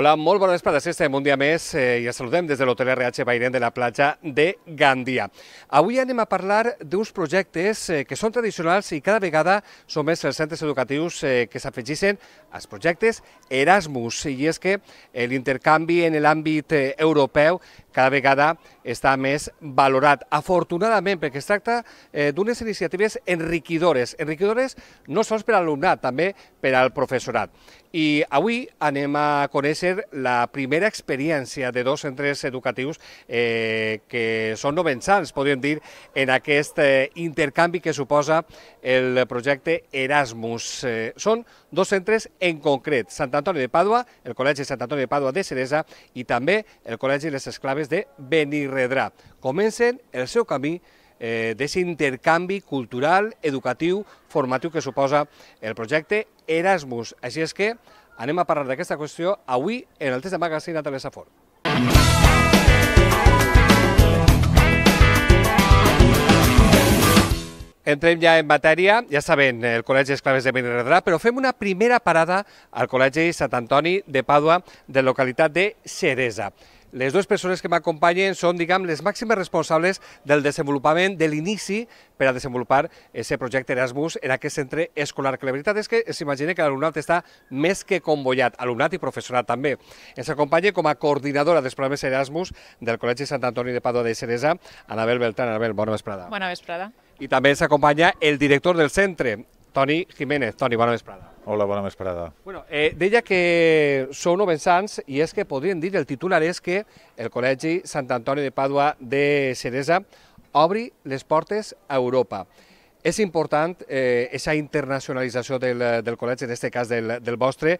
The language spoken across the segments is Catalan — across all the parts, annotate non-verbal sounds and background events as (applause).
Hola, molt bona vesprada. Estem un dia més eh, i els saludem des de l'Hotel RH Bairén de la platja de Gandia. Avui anem a parlar d'uns projectes eh, que són tradicionals i cada vegada són més els centres educatius eh, que s'afegissin als projectes Erasmus. I és que l'intercanvi en l'àmbit eh, europeu cada vegada està més valorat. Afortunadament, perquè es tracta eh, d'unes iniciatives enriquidores. Enriquidores no sols per a l'alumnat, també per al professorat. I avui anem a conèixer la primera experiència de dos centres educatius eh, que són novençals, podríem dir, en aquest eh, intercanvi que suposa el projecte Erasmus. Són dos centres en concret, Sant Antoni de Pàdua, el Col·legi Sant Antoni de Pàdua de Ceresa i també el Col·legi Les Esclaves de Benirredrà. Comencen el seu camí eh, d'aquest intercanvi cultural, educatiu, formatiu que suposa el projecte Erasmus. Així és que anem a parlar d'aquesta qüestió avui en el test de magazine a Telesafor. Entrem ja en matèria, ja saben, el Col·legi Esclaves de Benirredrà, però fem una primera parada al Col·legi Sant Antoni de Pàdua, de localitat de Xeresa. Les dues persones que m'acompanyen són, diguem, les màximes responsables del desenvolupament de l'inici per a desenvolupar aquest projecte Erasmus en aquest centre escolar, que la veritat és que s'imagina que l'alumnat està més que convollat, alumnat i professorat també. Ens acompanya com a coordinadora dels programes Erasmus del Col·legi Sant Antoni de Padua de Ceresa, Anabel Beltrán. Anabel, bona vesprada. Bona vesprada. I també ens acompanya el director del centre, Toni Jiménez. Toni, bona vesprada. Hola, bona vesprada. Bueno, eh, deia que sou novensants i és que podríem dir, el titular és que el Col·legi Sant Antoni de Pàdua de Ceresa obri les portes a Europa. És important aquesta eh, internacionalització del, del col·legi, en aquest cas del, del vostre.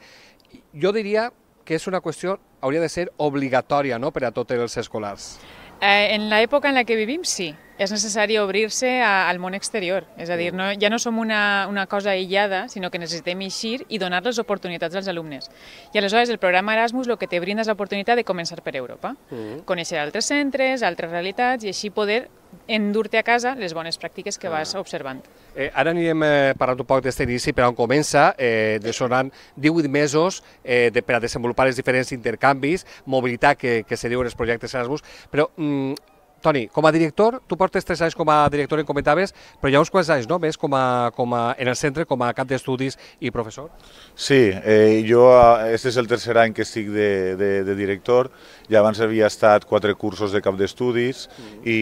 Jo diria que és una qüestió, hauria de ser obligatòria no?, per a tots els escolars. Eh, en l'època en la que vivim, sí. És necessari obrir-se al món exterior. És a dir, no, ja no som una, una cosa aïllada, sinó que necessitem eixir i donar les oportunitats als alumnes. I aleshores el programa Erasmus el que te brinda és l'oportunitat de començar per Europa. -huh. Conèixer altres centres, altres realitats i així poder endur-te a casa les bones pràctiques que vas observant. Eh, ara anirem eh, parlant un poc d'aquest inici, però on comença, eh, de sonar 18 mesos eh, de, per a desenvolupar els diferents intercanvis, mobilitat que, que se diu en els projectes Erasmus, però mm, Toni, com a director, tu portes tres anys com a director, em comentaves, però hi ha uns quants anys, no?, més com a, com a, en el centre com a cap d'estudis i professor. Sí, eh, jo, este és el tercer any que estic de, de, de director, ja abans havia estat quatre cursos de cap d'estudis mm. i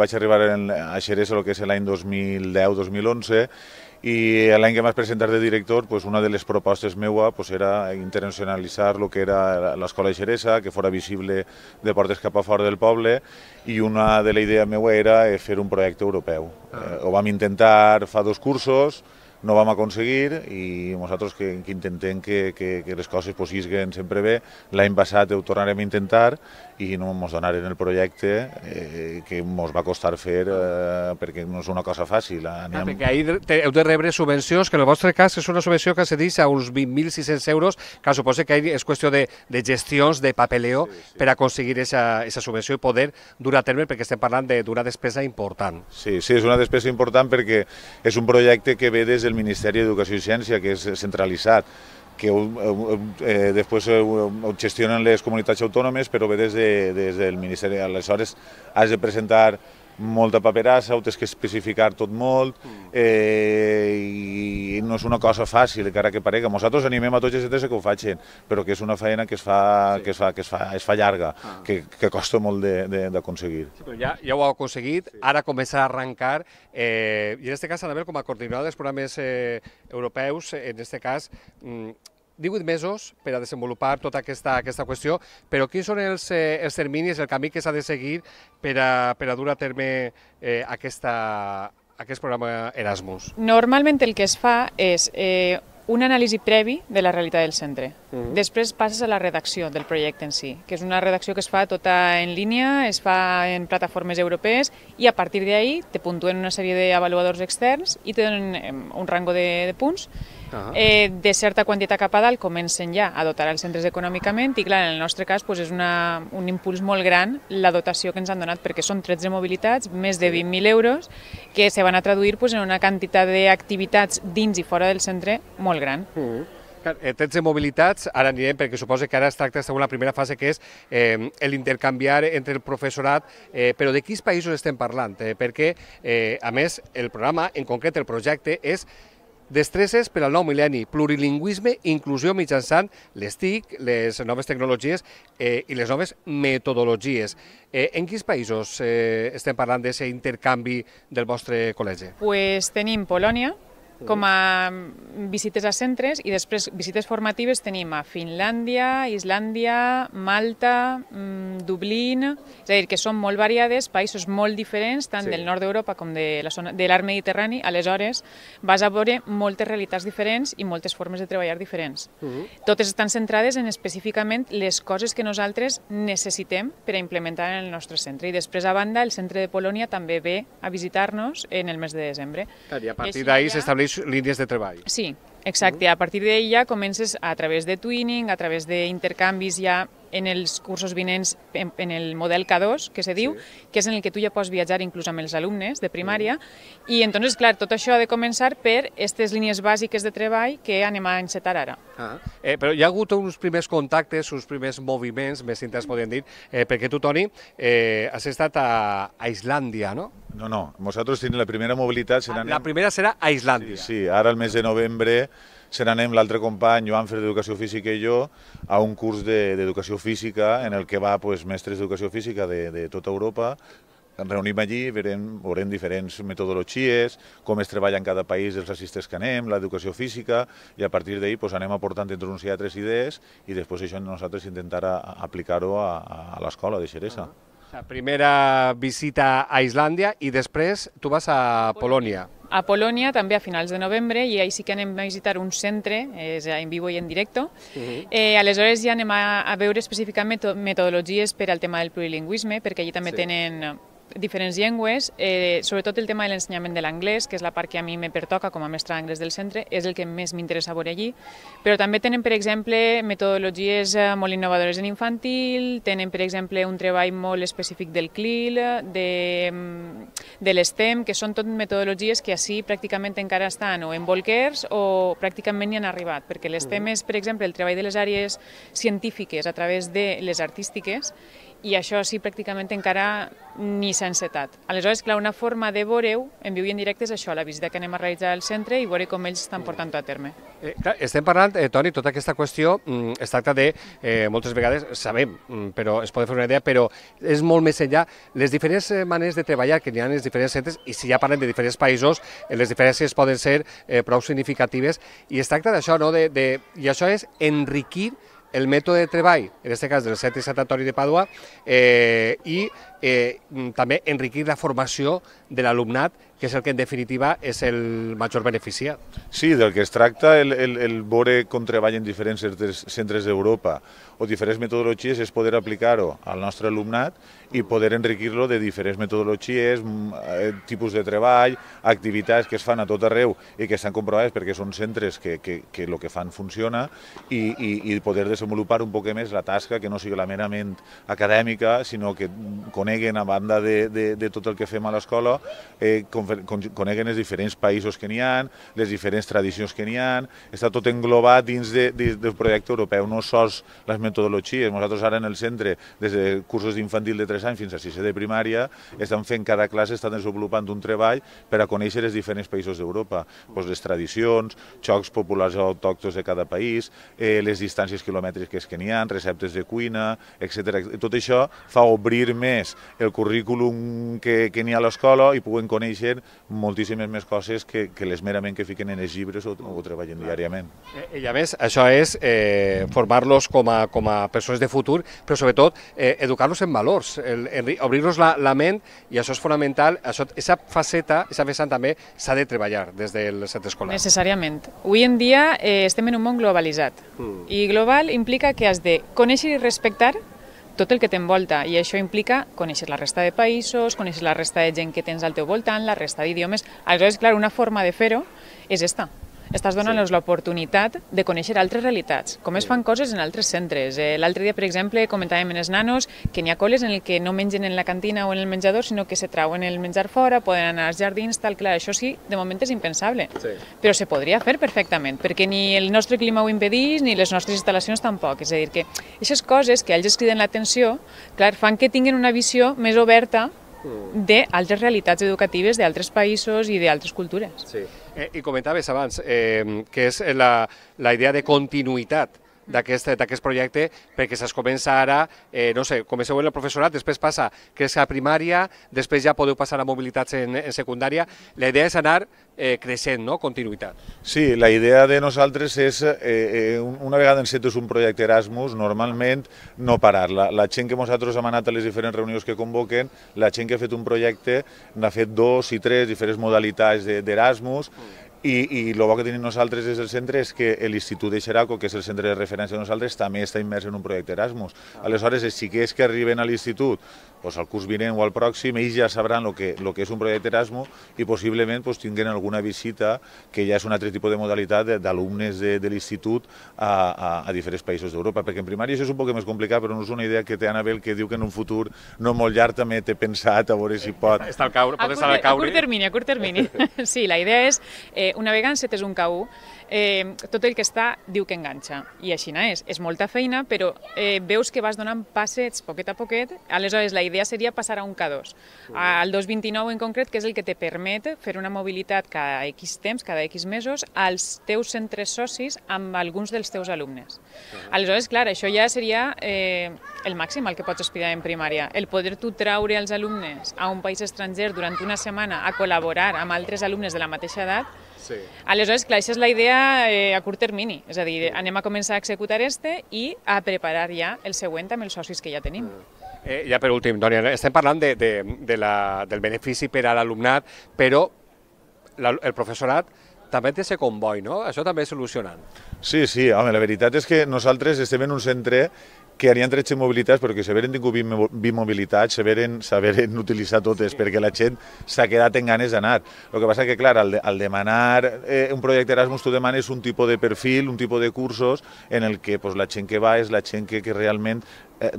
vaig arribar en, a Xeresa, el que és l'any 2010-2011, i l'any que m'has presentat de director, pues una de les propostes meua pues era internacionalitzar el que era l'escola Xeresa, que fora visible de portes cap a fora del poble, i una de la idea meua era fer un projecte europeu. Ah. Eh, ho vam intentar fa dos cursos, no vam aconseguir i nosaltres que, que intentem que, que, que les coses pues, sempre bé. L'any passat ho tornarem a intentar i no ens donaren el projecte eh, que ens va costar fer eh, perquè no és una cosa fàcil. Anem... Ah, perquè ahir heu de rebre subvencions, que en el vostre cas és una subvenció que se diu a uns 20.600 euros, que suposa que és qüestió de, de gestions, de papeleo, sí, sí. per aconseguir aquesta subvenció i poder dur a terme, perquè estem parlant d'una despesa important. Sí, sí, és una despesa important perquè és un projecte que ve des del Ministeri d'Educació i Ciència, que és centralitzat que eh, després ho, ho gestionen les comunitats autònomes, però ve des, de, des del Ministeri. Aleshores, has de presentar molta paperassa, ho tens que especificar tot molt, eh, i no és una cosa fàcil, encara que parega. Nosaltres animem a tots els altres que ho facin, però que és una feina que es fa, sí. que es fa, que es fa, es fa llarga, ah. que, que costa molt d'aconseguir. Sí, però ja, ja ho ha aconseguit, sí. ara comença a arrencar, eh, i en aquest cas, Anabel, com a coordinador dels programes eh, europeus, en aquest cas, mm, 18 mesos per a desenvolupar tota aquesta, aquesta qüestió, però quins són els, eh, els terminis, el camí que s'ha de seguir per a, per a dur a terme eh, aquesta, aquest programa Erasmus? Normalment el que es fa és eh, un anàlisi previ de la realitat del centre. Uh -huh. Després passes a la redacció del projecte en si, que és una redacció que es fa tota en línia, es fa en plataformes europees i a partir d'ahir te puntuen una sèrie d'avaluadors externs i te donen un rango de, de punts -huh. eh, de certa quantitat cap a dalt comencen ja a dotar els centres econòmicament i clar, en el nostre cas pues, és una, un impuls molt gran la dotació que ens han donat perquè són 13 mobilitats, més de 20.000 euros que se van a traduir pues, en una quantitat d'activitats dins i fora del centre molt gran. Uh -huh. Eh, tens de mobilitats, ara anirem perquè suposo que ara es tracta de la primera fase que és eh, l'intercanviar entre el professorat, eh, però de quins països estem parlant? Eh, perquè, eh, a més, el programa, en concret el projecte, és Destreses per al nou mil·lenni, plurilingüisme inclusió mitjançant les TIC, les noves tecnologies eh, i les noves metodologies. Eh, en quins països eh, estem parlant d'aquest intercanvi del vostre col·legi? Pues tenim Polònia, com a visites a centres i després visites formatives tenim a Finlàndia, Islàndia, Malta, mm, Dublín, és a dir, que són molt variades, països molt diferents, tant sí. del nord d'Europa com de la zona de l'art mediterrani, aleshores vas a veure moltes realitats diferents i moltes formes de treballar diferents. Uh -huh. Totes estan centrades en específicament les coses que nosaltres necessitem per a implementar en el nostre centre. I després, a banda, el centre de Polònia també ve a visitar-nos en el mes de desembre. I a partir d'ahir s'estableix línies de treball. Sí, exacte. A partir d'ahir ja comences a través de twinning, a través d'intercanvis ja en els cursos vinents en, en el model K2, que se diu, sí. que és en el que tu ja pots viatjar inclús amb els alumnes de primària, mm. i entonces, clar, tot això ha de començar per aquestes línies bàsiques de treball que anem a encetar ara. Ah. Eh, però hi ha hagut uns primers contactes, uns primers moviments, més intents podríem dir, eh, perquè tu, Toni, eh, has estat a, a Islàndia, no? No, no, nosaltres tenim la primera mobilitat... Serà la primera serà a Islàndia. Sí, sí, ara el mes de novembre se n'anem l'altre company, Joan Fer d'Educació Física i jo, a un curs d'educació de, física en el que va pues, mestres d'educació física de, de tota Europa, ens reunim allí, veurem, veurem diferents metodologies, com es treballa en cada país els assistents que anem, l'educació física, i a partir d'ahir pues, anem aportant entre uns i altres idees i després això nosaltres intentar aplicar-ho a, a l'escola de Xeresa. Uh -huh. La primera visita a Islàndia i després tu vas a Polònia. A Polònia també a finals de novembre i ahí sí que anem a visitar un centre, és en vivo i en directe. Uh -huh. eh, aleshores ja anem a, a veure específicament metodologies per al tema del plurilingüisme, perquè allí també sí. tenen diferents llengües, eh, sobretot el tema de l'ensenyament de l'anglès, que és la part que a mi me pertoca com a mestra d'anglès del centre, és el que més m'interessa veure allí, però també tenen, per exemple, metodologies eh, molt innovadores en infantil, tenen, per exemple, un treball molt específic del CLIL, de, mm, de l'STEM, que són tot metodologies que així pràcticament encara estan o en bolquers o pràcticament ni han arribat, perquè l'STEM és, per exemple, el treball de les àrees científiques a través de les artístiques i això sí pràcticament encara ni s'ha encetat. Aleshores, clar, una forma de veure-ho en viu i en directe és això, la visita que anem a realitzar al centre i veure com ells estan portant a terme. Eh, clar, estem parlant, eh, Toni, tota aquesta qüestió mm, es tracta de, eh, moltes vegades, sabem, mm, però es pot fer una idea, però és molt més enllà, les diferents eh, maneres de treballar que n'hi ha en els diferents centres, i si ja parlem de diferents països, eh, les diferències poden ser eh, prou significatives, i es tracta d'això, no? de, de, i això és enriquir el mètode de treball, en aquest cas del Centre Sanatori de Pàdua, eh, i eh, també enriquir la formació de l'alumnat que és el que en definitiva és el major beneficiat. Sí, del que es tracta el, el, el veure com treballen diferents centres d'Europa o diferents metodologies és poder aplicar-ho al nostre alumnat i poder enriquir-lo de diferents metodologies, eh, tipus de treball, activitats que es fan a tot arreu i que estan comprovades perquè són centres que, que, que el que fan funciona i, i, i poder desenvolupar un poc més la tasca que no sigui la merament acadèmica, sinó que coneguen a banda de, de, de tot el que fem a l'escola, eh, coneguen els diferents països que n'hi ha, les diferents tradicions que n'hi ha, està tot englobat dins, de, dins del projecte europeu, no sols les metodologies. Nosaltres ara en el centre, des de cursos d'infantil de 3 anys fins a 6 de primària, estan fent cada classe, estan desenvolupant un treball per a conèixer els diferents països d'Europa, pues les tradicions, xocs populars autòctons de cada país, eh, les distàncies quilomètriques que n'hi ha, receptes de cuina, etc. Tot això fa obrir més el currículum que, que n'hi ha a l'escola i puguen conèixer moltíssimes més coses que, que les merament que fiquen en els llibres o, o treballen diàriament. Eh, I a més, això és eh, formar-los com, a, com a persones de futur, però sobretot eh, educar-los en valors, obrir-los la, la ment, i això és fonamental, això, aquesta faceta, aquesta vessant també s'ha de treballar des del centre escolar. Necessàriament. Avui en dia eh, estem en un món globalitzat, mm. i global implica que has de conèixer i respectar tot el que t'envolta i això implica conèixer la resta de països, conèixer la resta de gent que tens al teu voltant, la resta d'idiomes. Aleshores, clar, una forma de fer-ho és esta, estàs donant-los sí. l'oportunitat de conèixer altres realitats, com es fan coses en altres centres. Eh, L'altre dia, per exemple, comentàvem en els nanos que n'hi ha col·les en el que no mengen en la cantina o en el menjador, sinó que se trauen el menjar fora, poden anar als jardins, tal, clar, això sí, de moment és impensable. Sí. Però se podria fer perfectament, perquè ni el nostre clima ho impedís, ni les nostres instal·lacions tampoc. És a dir, que aquestes coses que ells criden l'atenció, clar, fan que tinguin una visió més oberta Mm. d'altres realitats educatives d'altres països i d'altres cultures. Sí. Eh, I comentaves abans eh, que és la, la idea de continuïtat d'aquest projecte perquè se'ls comença ara, eh, no sé, comenceu en el professorat, després passa que és a primària, després ja podeu passar a mobilitats en, en secundària. La idea és anar eh, creixent, no? continuïtat. Sí, la idea de nosaltres és, eh, eh, una vegada encetes un projecte Erasmus, normalment no parar. La, la gent que nosaltres hem anat a les diferents reunions que convoquen, la gent que ha fet un projecte n'ha fet dos i tres diferents modalitats d'Erasmus, de, mm i, i el bo que tenim nosaltres des del centre és que l'Institut de Xeraco, que és el centre de referència de nosaltres, també està immers en un projecte Erasmus. Aleshores, els xiquets que arriben a l'institut pues, al curs vinent o al pròxim, ells ja sabran el que, lo que és un projecte Erasmus i possiblement pues, tinguin alguna visita que ja és un altre tipus de modalitat d'alumnes de, de l'institut a, a, a diferents països d'Europa, perquè en primària això és un poc més complicat, però no és una idea que té Anabel que diu que en un futur no molt llarg també té pensat a veure si pot... Està al caure, pot estar al caure. A curt termini, a curt termini. (laughs) sí, la idea és, eh, una vegada encetes un K1, eh, tot el que està diu que enganxa. I així és. És molta feina, però eh, veus que vas donant passets poquet a poquet. Aleshores, la idea seria passar a un K2. Al 229 en concret, que és el que te permet fer una mobilitat cada X temps, cada X mesos, als teus centres socis amb alguns dels teus alumnes. Aleshores, clar, això ja seria eh, el màxim al que pots aspirar en primària. El poder tu traure els alumnes a un país estranger durant una setmana a col·laborar amb altres alumnes de la mateixa edat, Sí. Aleshores, clar, això és la idea eh, a curt termini, és a dir, anem a començar a executar este i a preparar ja el següent amb els socis que ja tenim. Mm. Eh, ja per últim, Dònia, estem parlant de, de, de la, del benefici per a l'alumnat, però la, el professorat també té ser comboi, no? Això també és solucionant. Sí, sí, home, la veritat és que nosaltres estem en un centre que havien 13 mobilitats, però que s'haveren tingut 20 mobilitats, s'haveren (laughs) utilitzat totes, perquè la gent s'ha quedat en ganes d'anar. El que passa que, clar, al, de, al demanar eh, un projecte Erasmus, tu demanes un tipus de perfil, un tipus de cursos, en el que pues, la gent que va és la gent que, que realment eh,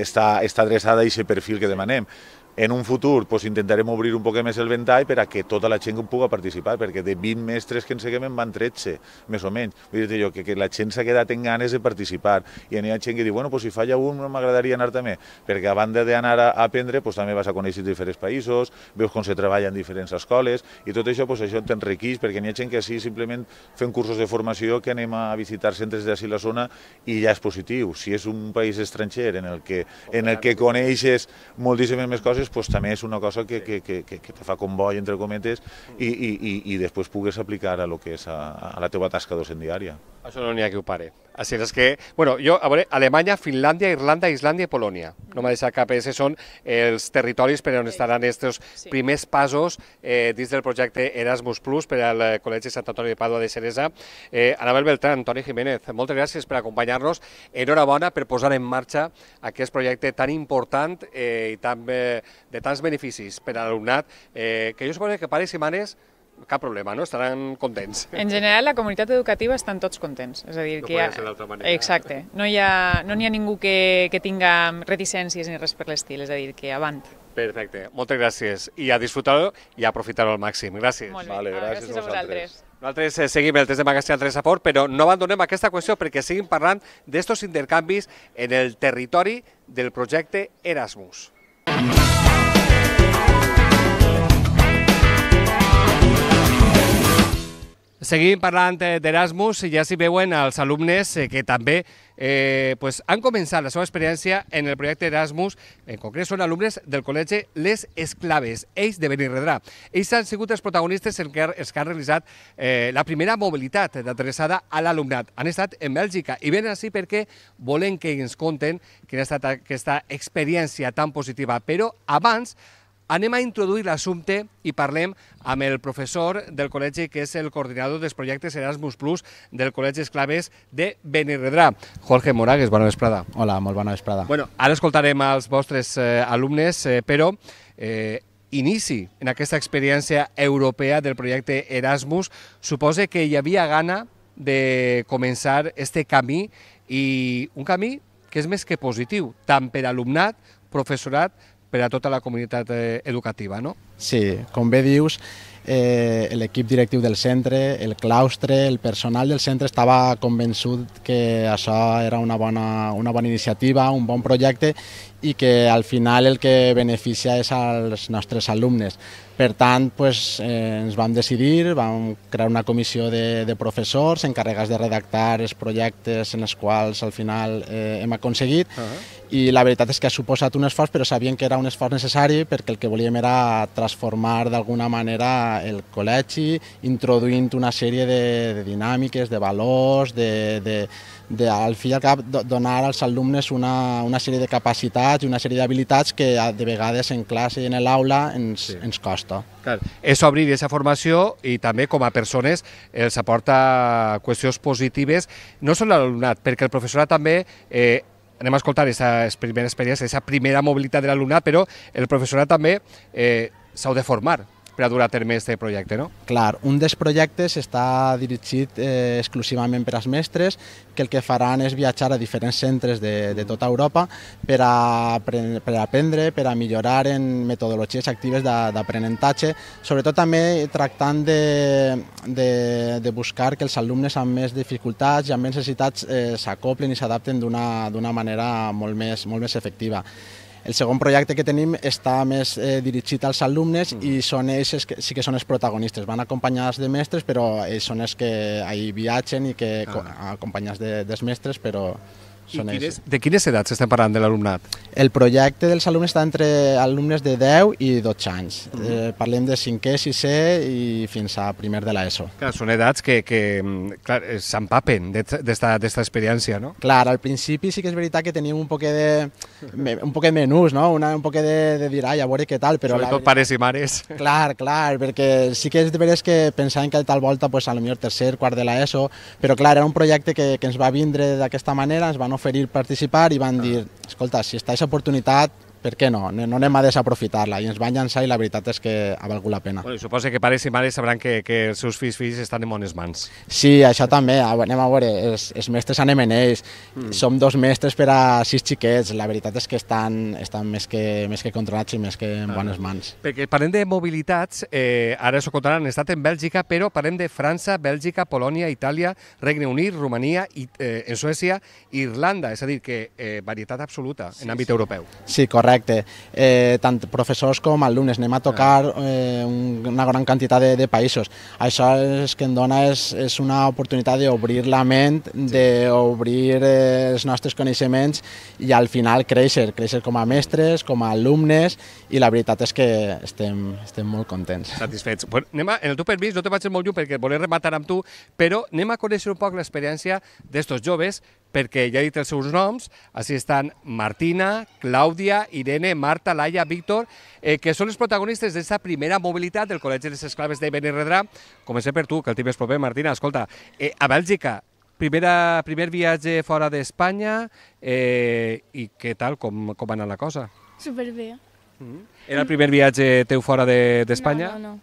està, està adreçada a aquest perfil que demanem en un futur pues, intentarem obrir un poc més el ventall per a que tota la gent pugui participar, perquè de 20 mestres que enseguem en van 13, més o menys. Vull dir jo que, que la gent s'ha quedat en ganes de participar. I hi ha gent que diu, bueno, pues, si falla un m'agradaria anar també, perquè a banda d'anar a aprendre, pues, també vas a conèixer diferents països, veus com se treballa en diferents escoles, i tot això, pues, això t'enriqueix, perquè hi ha gent que així simplement fem cursos de formació que anem a visitar centres d'ací la zona i ja és positiu. Si és un país estranger en el que, en el que coneixes moltíssimes més coses, pues, també és una cosa que, que, que, que te fa comboi, entre cometes, i, i, i, i després pugues aplicar a, lo que és a, a la teva tasca docent diària. Això no n'hi ha qui ho pare. Així és que, bueno, jo, a veure, Alemanya, Finlàndia, Irlanda, Islàndia i Polònia. No m'ha deixat cap, aquests són els territoris per on estaran aquests sí. primers passos eh, dins del projecte Erasmus Plus per al Col·legi Sant Antoni de Pàdua de Ceresa. Eh, Anabel Beltrán, Toni Jiménez, moltes gràcies per acompanyar-nos. Enhorabona per posar en marxa aquest projecte tan important eh, i tan, eh, de tants beneficis per a l'alumnat, eh, que jo suposo que pares i mares cap problema, no? Estaran contents. En general, la comunitat educativa estan tots contents. És a dir, no que ha... manera. Exacte. No hi ha, no hi ha ningú que, que tinga reticències ni res per l'estil, és a dir, que avant. Perfecte. Moltes gràcies. I a disfrutar-ho i a aprofitar-ho al màxim. Gràcies. Molt bé. Vale, gràcies, gràcies a vosaltres. Nosaltres eh, seguim el test de Magasin 3 a Fort, però no abandonem aquesta qüestió perquè seguim parlant d'estos intercanvis en el territori del projecte Erasmus. Seguim parlant eh, d'Erasmus i ja s'hi veuen els alumnes eh, que també eh, pues, han començat la seva experiència en el projecte Erasmus. En concret són alumnes del col·legi Les Esclaves, ells de Benirredrà. Ells han sigut els protagonistes els que, els que han realitzat eh, la primera mobilitat adreçada a l'alumnat. Han estat en Bèlgica i venen així perquè volen que ens conten quina ha estat aquesta experiència tan positiva. Però abans anem a introduir l'assumpte i parlem amb el professor del col·legi, que és el coordinador dels projectes Erasmus Plus del Col·legi Esclaves de Benirredrà. Jorge Moragues, bona vesprada. Hola, molt bona vesprada. Bueno, ara escoltarem als vostres eh, alumnes, eh, però eh, inici en aquesta experiència europea del projecte Erasmus, suposa que hi havia gana de començar este camí i un camí que és més que positiu, tant per alumnat, professorat, per a tota la comunitat eh, educativa, no? Sí, com bé dius, eh, l'equip directiu del centre, el claustre, el personal del centre estava convençut que això era una bona, una bona iniciativa, un bon projecte i que al final el que beneficia és als nostres alumnes. Per tant, pues, eh, ens vam decidir, vam crear una comissió de, de professors encarregats de redactar els projectes en els quals al final eh, hem aconseguit uh -huh. i la veritat és que ha suposat un esforç, però sabien que era un esforç necessari perquè el que volíem era transformar d'alguna manera el col·legi, introduint una sèrie de, de dinàmiques, de valors, de, de, de, al fi i al cap donar als alumnes una, una sèrie de capacitats i una sèrie d'habilitats que de vegades en classe i en l'aula ens, sí. ens costa. Clar, és obrir aquesta formació i també com a persones els aporta qüestions positives, no són l'alumnat, perquè el professorat també eh, anem a escoltar aquesta primera experiència, aquesta primera mobilitat de l'alumnat, però el professorat també eh, s'ha de formar per a dur a terme aquest projecte, no? Clar, un dels projectes està dirigit eh, exclusivament per als mestres, que el que faran és viatjar a diferents centres de, de tota Europa per a, per a aprendre, per a millorar en metodologies actives d'aprenentatge, sobretot també tractant de, de, de buscar que els alumnes amb més dificultats i amb més necessitats eh, s'acoplen i s'adapten d'una manera molt més, molt més efectiva. El segon projecte que tenim està més eh, dirigit als alumnes mm. i són ells que sí que són els protagonistes. Van acompanyats de mestres, però ells són els que hi viatgen i que ah. acompanyats de, dels mestres, però són quines, de quines edats estem parlant de l'alumnat? El projecte dels alumnes està entre alumnes de 10 i 12 anys. Uh -huh. eh, parlem de 5è, 6è i fins a primer de l'ESO. Clar, són edats que, que eh, s'empapen d'esta experiència, no? Clar, al principi sí que és veritat que teníem un poquet de, un poquet menús, no? Una, un poquet de, de dir, ai, a veure què tal, però... Sobretot la... pares i mares. (laughs) Clar, clar, perquè sí que és de veres que pensaven que tal volta, pues, a lo millor tercer, quart de l'ESO, però clar, era un projecte que, que ens va vindre d'aquesta manera, ens van oferir participar i van dir, escolta, si està aquesta oportunitat, per què no? No anem a desaprofitar-la i ens van llançar i la veritat és que ha valgut la pena. Bueno, suposo que pares i mares sabran que, que els seus fills fills estan en bones mans. Sí, això també, anem a veure, els, els mestres anem en ells, mm. som dos mestres per a sis xiquets, la veritat és que estan, estan més, que, més que controlats i més que en ah. bones mans. Perquè parlem de mobilitats, eh, ara s'ho contaran, han estat en Bèlgica, però parlem de França, Bèlgica, Polònia, Itàlia, Regne Unit, Romania, i, eh, en Suècia, Irlanda, és a dir, que eh, varietat absoluta en àmbit sí. europeu. Sí, correcte eh, tant professors com alumnes, anem a tocar eh, una gran quantitat de, de països. Això és que en dona és, és una oportunitat d'obrir la ment, d'obrir eh, els nostres coneixements i al final créixer, créixer com a mestres, com a alumnes i la veritat és que estem, estem molt contents. Satisfets. Pues anem a, en el teu permís, no te vaig molt lluny perquè voler rematar amb tu, però anem a conèixer un poc l'experiència d'estos joves perquè ja he dit els seus noms, així estan Martina, Clàudia, Irene, Marta, Laia, Víctor, eh, que són els protagonistes d'aquesta primera mobilitat del Col·legi de les Esclaves de Benirredrà. Comencem per tu, que el és proper, Martina. Escolta, eh, a Bèlgica, primera, primer viatge fora d'Espanya, eh, i què tal, com, com va anar la cosa? Superbé. Mm -hmm. Era el primer viatge teu fora d'Espanya? De, no, no, no.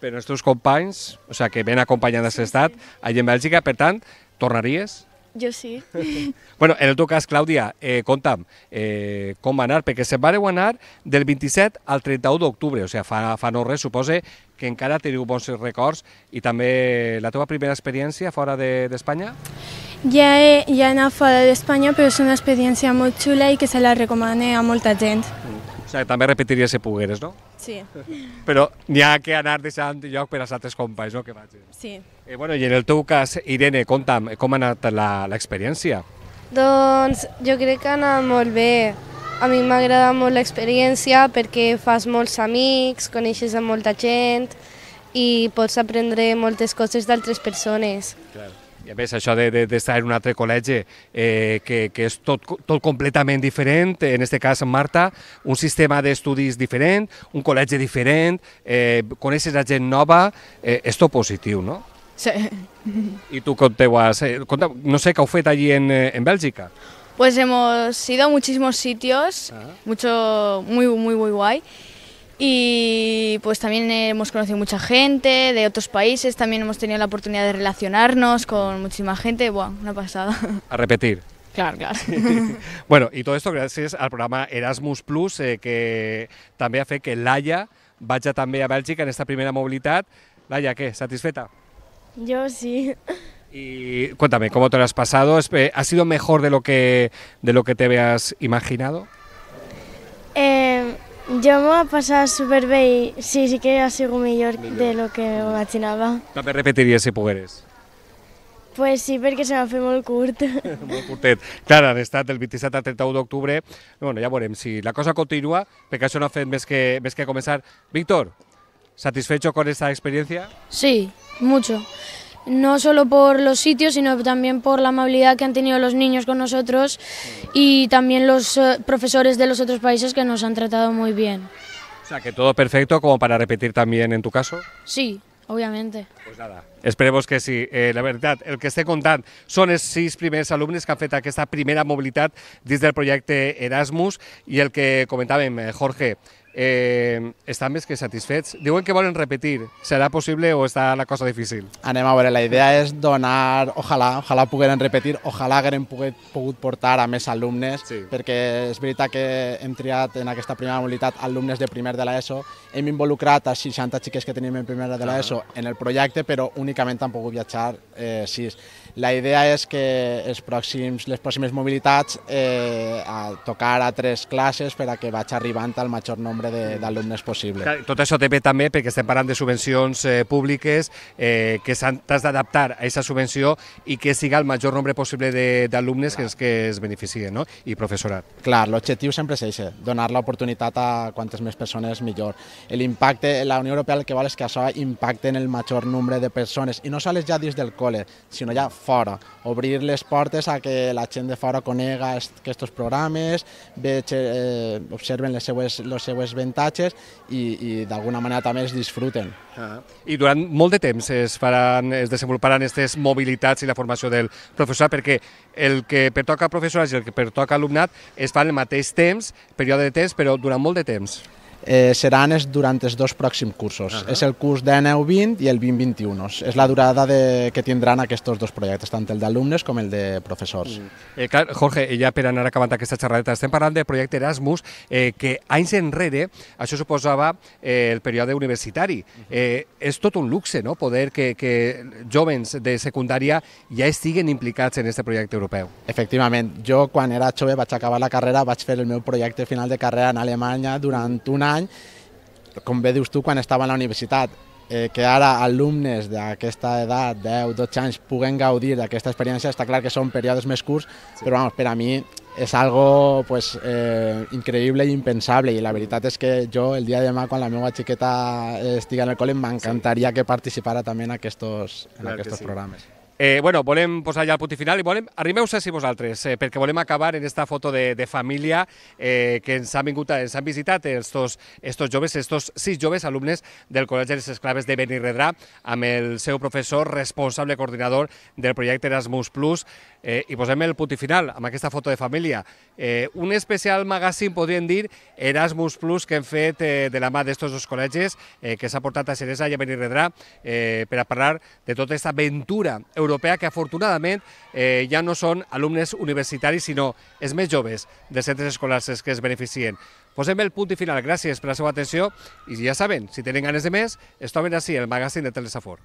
Però els teus companys, o sigui, que ben acompanyades sí, estat, allà en Bèlgica, per tant, tornaries? Jo sí. (laughs) bueno, en el teu cas, Clàudia, eh, compta'm, eh, com va anar? Perquè se'n vareu anar del 27 al 31 d'octubre, o sigui, fa, fa no res, suposa que encara teniu bons records i també la teva primera experiència fora d'Espanya? De, ja he, ja he anat fora d'Espanya, però és una experiència molt xula i que se la recomane a molta gent. Mm. O sigui, també repetiries si pogueres, no? Sí. (laughs) Però n'hi ha que anar deixant lloc per als altres companys, no?, que vagin. Sí. Eh, bueno, I en el teu cas, Irene, conta'm, com ha anat l'experiència? Doncs jo crec que ha anat molt bé. A mi m'agrada molt l'experiència perquè fas molts amics, coneixes a molta gent i pots aprendre moltes coses d'altres persones. Clar. I a més, això d'estar de, de, en un altre col·legi eh, que, que és tot, tot completament diferent, en aquest cas Marta, un sistema d'estudis diferent, un col·legi diferent, eh, coneixes a gent nova, eh, és tot positiu, no? Sí. ¿Y tú te vas, eh, no sé, qué fet allí en, eh, en Bélgica? Pues hemos ido a muchísimos sitios, ah. mucho, muy, muy, muy guay. y pues también hemos conocido mucha gente de otros países, también hemos tenido la oportunidad de relacionarnos con muchísima gente, bueno, una pasada. A repetir. Claro, claro. (laughs) bueno, i tot això gràcies al programa Erasmus Plus, eh, que també ha fet que Laia vagi també a Bèlgica en esta primera mobilitat. Laia, què? Satisfeta? Yo sí. Y cuéntame, ¿cómo te lo has pasado? ¿Es- eh, ¿Ha sido mejor de lo que, de lo que te habías imaginado? Eh, jo m'ho he passat superbé i sí, sí que ha sigut millor, de lo que imaginava. També repetiries si pogueres. Pues sí, perquè se m'ha fet molt curt. (laughs) Molt curtet. Clar, han estat del 27 al 31 d'octubre. Bueno, ja veurem si la cosa continua, perquè això no ha fet més que, més que començar. Víctor, ¿satisfecho con esta experiencia? Sí, mucho. No solo por los sitios, sino también por la amabilidad que han tenido los niños con nosotros y también los eh, profesores de los otros países que nos han tratado muy bien. O sea, que todo perfecto como para repetir también en tu caso. Sí, obviamente. Pues nada, esperemos que sí. Eh, la veritat, el que esté contant són els sis primers alumnes que han fet aquesta primera mobilitat dins del projecte Erasmus i el que comentàvem, eh, Jorge, eh, estan més que satisfets. Diuen que volen repetir. Serà possible o està la cosa difícil? Anem a veure, la idea és donar, ojalà, ojalà pogueren repetir, ojalà haguem pogut, pogut portar a més alumnes, Sí. perquè és veritat que hem triat en aquesta primera mobilitat alumnes de primer de l'ESO, hem involucrat a 60 xiques que tenim en primera de l'ESO en el projecte, però únicament han pogut viatjar eh, 6. La idea és que els pròxims, les pròximes mobilitats eh, a tocar a tres classes per a que vaig arribant al major nombre de- d'alumnes possible. Tot això també també perquè estem parlant de subvencions eh, públiques eh, que t'has d'adaptar a aquesta subvenció i que siga el major nombre possible de- d'alumnes que, es, que es beneficien no? i professorat. Clar, l'objectiu sempre és això, donar l'oportunitat a quantes més persones millor. L'impacte, la Unió Europea el que vol és que això impacte en el major nombre de persones, i no sols ja dins del col·le, sinó ja fora. Obrir les portes a que la gent de fora conega est- aquests programes, veig, eh, observen les seues, els seues avantatges i, i d'alguna manera també es disfruten. I durant molt de temps es, faran, es desenvoluparan aquestes mobilitats i la formació del professorat, perquè el que pertoca a professorat i el que pertoca a alumnat es fan al mateix temps, període de temps, però durant molt de temps. Eh, seran es durant els dos pròxims cursos. Uh -huh. És el curs de 9-20 i el 20-21. És la durada de, que tindran aquests dos projectes, tant el d'alumnes com el de professors. Mm. Eh, clar, Jorge, ja per anar acabant aquesta xerradeta, estem parlant del projecte Erasmus, eh, que anys enrere això suposava eh, el període universitari. Eh, és tot un luxe, no?, poder que, que jovens de secundària ja estiguen implicats en aquest projecte europeu. Efectivament, jo quan era jove vaig acabar la carrera, vaig fer el meu projecte final de carrera en Alemanya durant un any, com bé dius tu, quan estava a la universitat. Eh, que ara alumnes d'aquesta edat, 10, 12 anys, puguen gaudir d'aquesta experiència, està clar que són períodes més curts, sí. però vamos, per a mi és algo pues, eh, increïble i impensable i la veritat és que jo el dia de demà quan la meva xiqueta estigui en el col·le m'encantaria sí. que participara també en aquests, en Clar aquests sí. programes. Eh, bueno, volem posar ja el punt final i volem, arrimeu-se si vosaltres, eh, perquè volem acabar en esta foto de, de família eh, que ens han vingut, ens han visitat estos, estos joves, estos sis joves alumnes del Col·legi de les Esclaves de Benirredrà, amb el seu professor responsable coordinador del projecte Erasmus+, Plus, eh, i posem el punt final amb aquesta foto de família. Eh, un especial magazine, podríem dir, Erasmus Plus, que hem fet eh, de la mà d'estos dos col·legis, eh, que s'ha portat a Xeresa i a Benirredrà eh, per a parlar de tota aquesta aventura europea que afortunadament eh, ja no són alumnes universitaris, sinó els més joves dels centres escolars que es beneficien. Posem el punt i final. Gràcies per la seva atenció i ja saben, si tenen ganes de més, es troben així el magazine de Telesafor.